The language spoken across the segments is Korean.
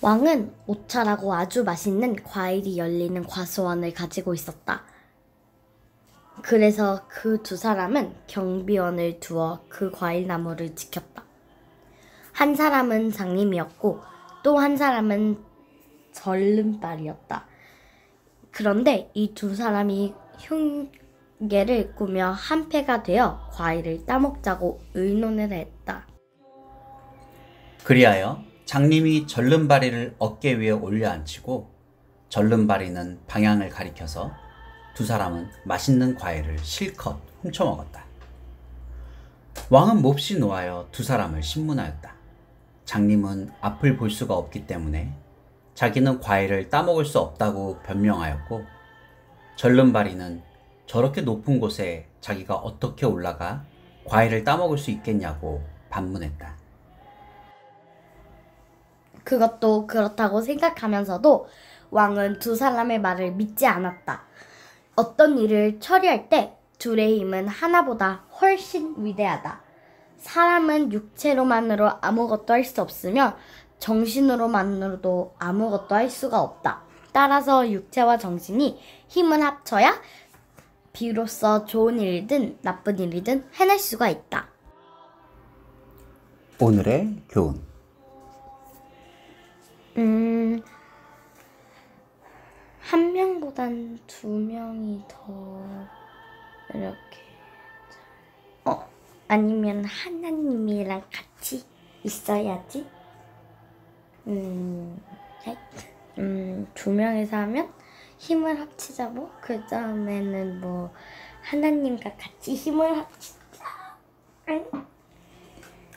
왕은 오차라고 아주 맛있는 과일이 열리는 과수원을 가지고 있었다. 그래서 그 두 사람은 경비원을 두어 그 과일 나무를 지켰다. 한 사람은 장님이었고 또 한 사람은 절름발이었다. 그런데 이 두 사람이 흉계를 꾸며 한패가 되어 과일을 따먹자고 의논을 했다. 그리하여 장님이 절름바리를 어깨 위에 올려앉히고 절름바리는 방향을 가리켜서 두 사람은 맛있는 과일을 실컷 훔쳐 먹었다. 왕은 몹시 노하여 두 사람을 신문하였다. 장님은 앞을 볼 수가 없기 때문에 자기는 과일을 따먹을 수 없다고 변명하였고 절름바리는 저렇게 높은 곳에 자기가 어떻게 올라가 과일을 따먹을 수 있겠냐고 반문했다. 그것도 그렇다고 생각하면서도 왕은 두 사람의 말을 믿지 않았다. 어떤 일을 처리할 때 둘의 힘은 하나보다 훨씬 위대하다. 사람은 육체로만으로 아무것도 할 수 없으며 정신으로만으로도 아무것도 할 수가 없다. 따라서 육체와 정신이 힘을 합쳐야 비로소 좋은 일이든 나쁜 일이든 해낼 수가 있다. 오늘의 교훈. 한 명보단 두 명이 더 이렇게 잘- 어 아니면 하나님이랑 같이 있어야지. 음, 셋. 음, 두 명이서 하면 힘을 합치자고 그 다음에는 뭐 하나님과 같이 힘을 합치자. 응?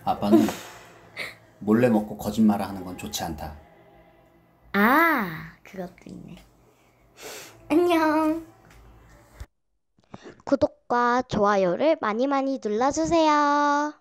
아빠는 몰래 먹고 거짓말을 하는 건 좋지 않다. 아, 그것도 있네. 안녕. 구독과 좋아요를 많이 많이 눌러주세요.